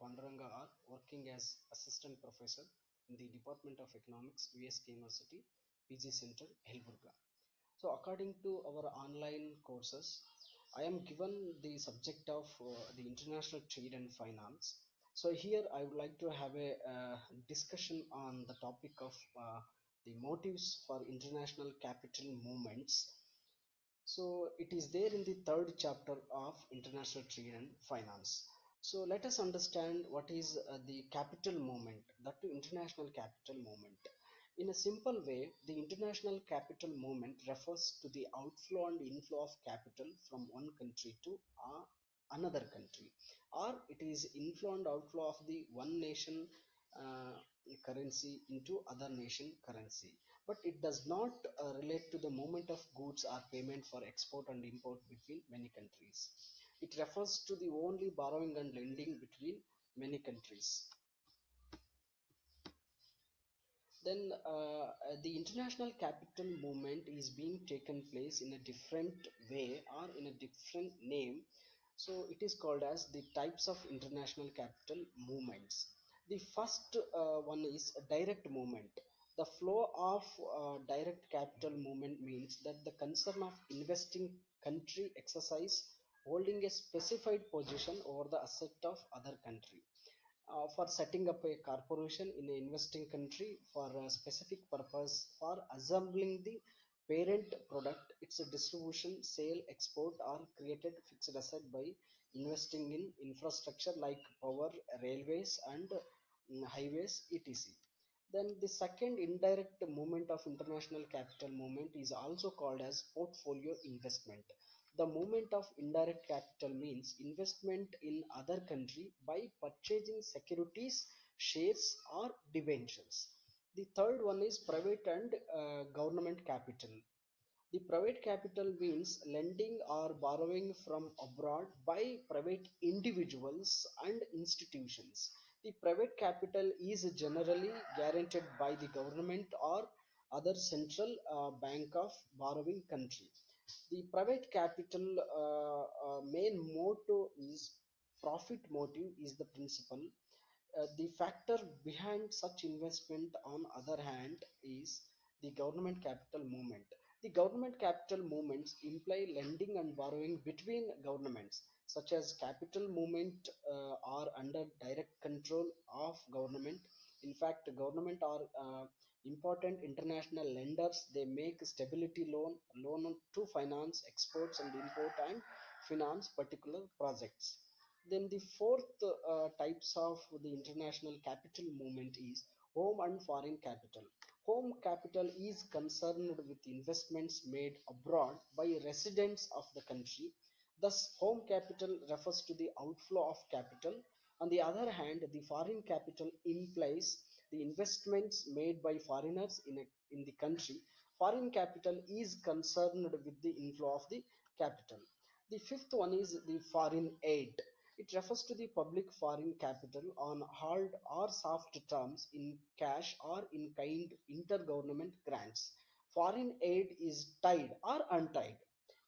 Panduranga R, working as Assistant Professor in the Department of Economics, VSK University, PG Center, Yelburga. So according to our online courses, I am given the subject of uh, the international trade and finance. So here I would like to have a uh, discussion on the topic of uh, the motives for international capital movements. So it is there in the third chapter of international trade and finance. So let us understand what is uh, the capital movement, that international capital movement. In a simple way, the international capital movement refers to the outflow and inflow of capital from one country to uh, another country, or it is inflow and outflow of the one nation uh, currency into other nation currency. But it does not uh, relate to the movement of goods or payment for export and import between many countries. It refers to the only borrowing and lending between many countries. then uh, the international capital movement is being taken place in a different way or in a different name. So it is called as the types of international capital movements. The first uh, one is direct movement. The flow of uh, direct capital movement means that the concern of investing country exercise holding a specified position over the asset of other country uh, for setting up a corporation in an investing country for a specific purpose for assembling the parent product its distribution sale export or created fixed asset by investing in infrastructure like power railways and mm, highways etc. Then the second indirect movement of international capital movement is also called as portfolio investment the movement of indirect capital means investment in other country by purchasing securities, shares or debentures. The third one is private and uh, government capital. The private capital means lending or borrowing from abroad by private individuals and institutions. The private capital is generally guaranteed by the government or other central uh, bank of borrowing country the private capital uh, uh, main motto is profit motive is the principle. Uh, the factor behind such investment on the other hand is the government capital movement. The government capital movements imply lending and borrowing between governments such as capital movement uh, are under direct control of government. In fact government are uh, important international lenders they make stability loan loan to finance exports and import and finance particular projects. Then the fourth uh, types of the international capital movement is home and foreign capital. Home capital is concerned with investments made abroad by residents of the country. Thus home capital refers to the outflow of capital. On the other hand the foreign capital implies the investments made by foreigners in, a, in the country foreign capital is concerned with the inflow of the capital. The fifth one is the foreign aid. It refers to the public foreign capital on hard or soft terms in cash or in kind intergovernment grants. Foreign aid is tied or untied.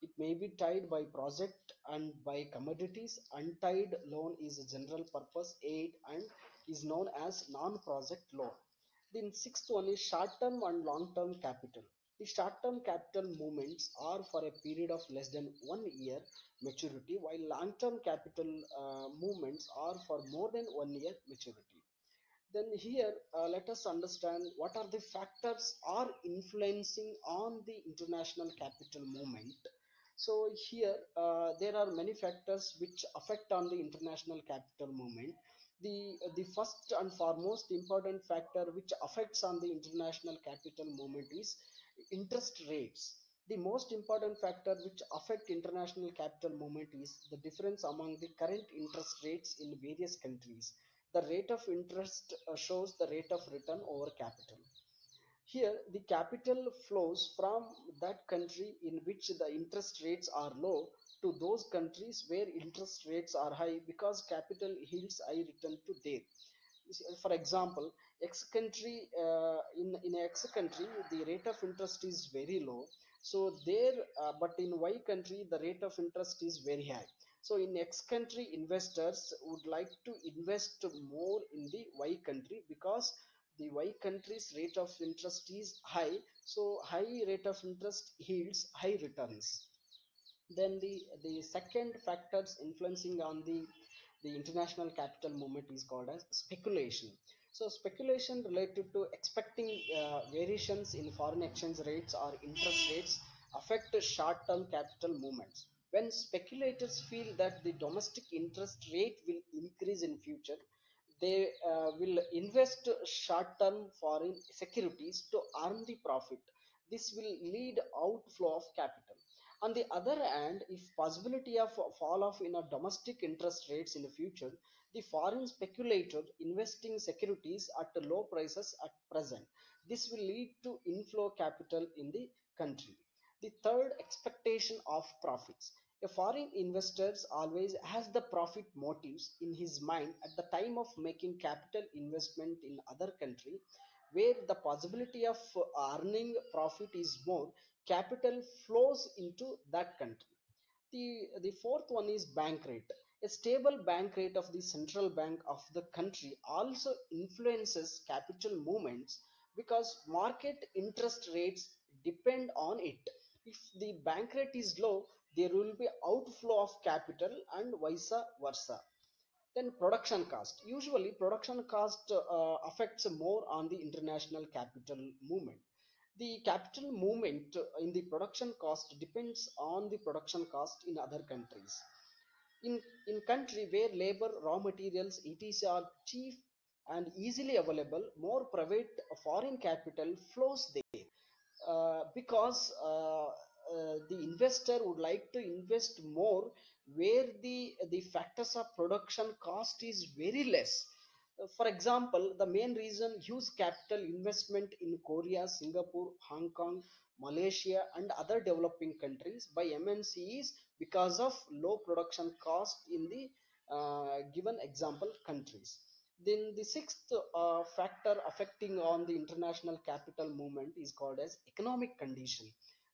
It may be tied by project and by commodities untied loan is a general purpose aid and is known as non-project loan. Then sixth one is short-term and long-term capital. The short-term capital movements are for a period of less than one year maturity, while long-term capital uh, movements are for more than one year maturity. Then here, uh, let us understand what are the factors are influencing on the international capital movement. So here, uh, there are many factors which affect on the international capital movement. The the first and foremost important factor which affects on the international capital movement is interest rates. The most important factor which affect international capital movement is the difference among the current interest rates in various countries. The rate of interest uh, shows the rate of return over capital here the capital flows from that country in which the interest rates are low to those countries where interest rates are high because capital yields high return to there. For example x country uh, in in x country the rate of interest is very low. So there uh, but in y country the rate of interest is very high. So in x country investors would like to invest more in the y country because the y country's rate of interest is high so high rate of interest yields high returns. Then the the second factors influencing on the the international capital movement is called as speculation. So speculation related to expecting uh, variations in foreign exchange rates or interest rates affect short term capital movements. When speculators feel that the domestic interest rate will increase in future they uh, will invest short term foreign securities to earn the profit this will lead outflow of capital on the other hand, if possibility of fall off in a domestic interest rates in the future, the foreign speculator investing securities at low prices at present. This will lead to inflow capital in the country. The third expectation of profits. A foreign investor always has the profit motives in his mind at the time of making capital investment in other country where the possibility of earning profit is more capital flows into that country. The, the fourth one is bank rate. A stable bank rate of the central bank of the country also influences capital movements because market interest rates depend on it. If the bank rate is low, there will be outflow of capital and vice versa. Then production cost. Usually production cost uh, affects more on the international capital movement the capital movement in the production cost depends on the production cost in other countries in in country where labor raw materials etc are cheap and easily available more private foreign capital flows there uh, because uh, uh, the investor would like to invest more where the the factors of production cost is very less for example, the main reason huge capital investment in Korea, Singapore, Hong Kong, Malaysia and other developing countries by mncs because of low production cost in the uh, given example countries. Then the sixth uh, factor affecting on the international capital movement is called as economic condition.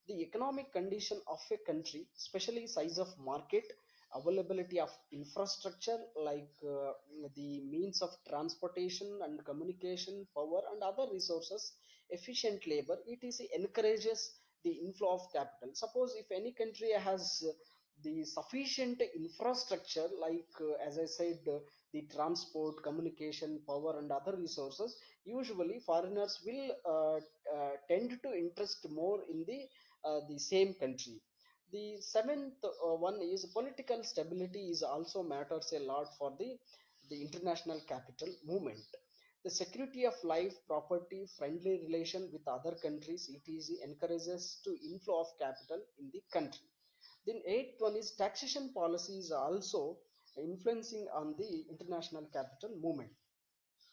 The economic condition of a country, especially size of market, availability of infrastructure like uh, the means of transportation and communication power and other resources efficient labor etc encourages the inflow of capital. Suppose if any country has the sufficient infrastructure like uh, as i said uh, the transport communication power and other resources usually foreigners will uh, uh, tend to interest more in the the same country. The seventh uh, one is political stability is also matters a lot for the the international capital movement. The security of life property friendly relation with other countries etc encourages to inflow of capital in the country. Then eighth one is taxation policy is also influencing on the international capital movement.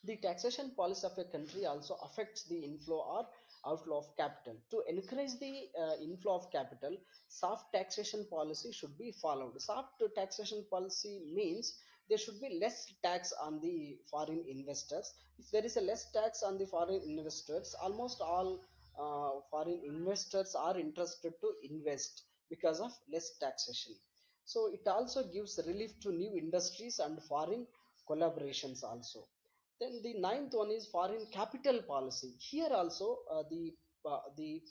The taxation policy of a country also affects the inflow or outflow of capital. To encourage the uh, inflow of capital, soft taxation policy should be followed. Soft taxation policy means there should be less tax on the foreign investors. If there is a less tax on the foreign investors, almost all uh, foreign investors are interested to invest because of less taxation. So it also gives relief to new industries and foreign collaborations also then the ninth one is foreign capital policy. Here also uh, the uh, the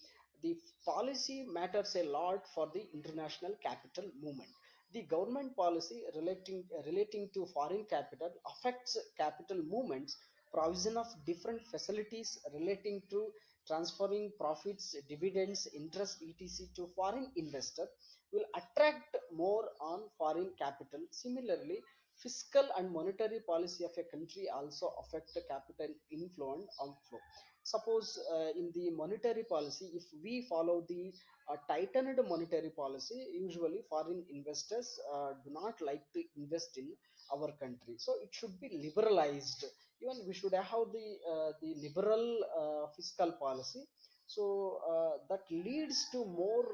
the policy matters a lot for the international capital movement. The government policy relating uh, relating to foreign capital affects capital movements provision of different facilities relating to transferring profits dividends interest etc to foreign investor will attract more on foreign capital. Similarly fiscal and monetary policy of a country also affect the capital inflow and outflow. Suppose uh, in the monetary policy if we follow the uh, tightened monetary policy usually foreign investors uh, do not like to invest in our country. So it should be liberalized. Even we should have the uh, the liberal uh, fiscal policy. So uh, that leads to more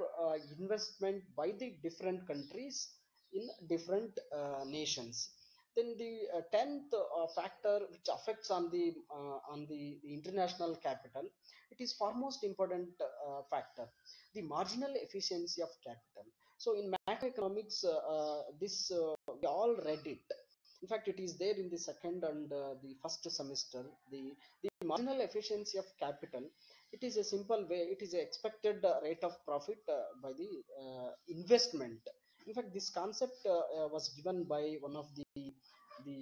investment by the different countries in different nations then the uh, tenth uh, factor which affects on the uh, on the, international capital it is far most important factor the marginal efficiency of capital. So in macroeconomics this we all read it. In fact it is there in the second and uh, the first semester. The the marginal efficiency of capital it is a simple way it is expected uh, rate of profit uh, by the investment. In fact this concept was given by one of the the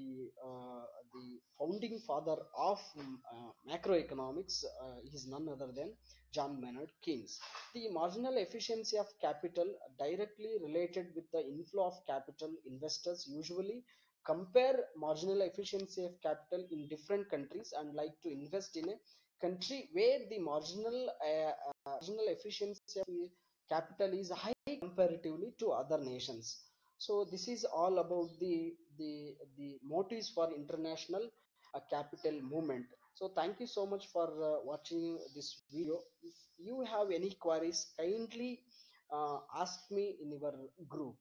uh, the founding father of um, uh, macroeconomics uh, is none other than john maynard keynes. The marginal efficiency of capital directly related with the inflow of capital investors usually compare marginal efficiency of capital in different countries and like to invest in a country where the marginal uh, uh, marginal efficiency of capital is high comparatively to other nations so this is all about the the the motives for international uh, capital movement. So thank you so much for uh, watching this video. If you have any queries kindly uh, ask me in your group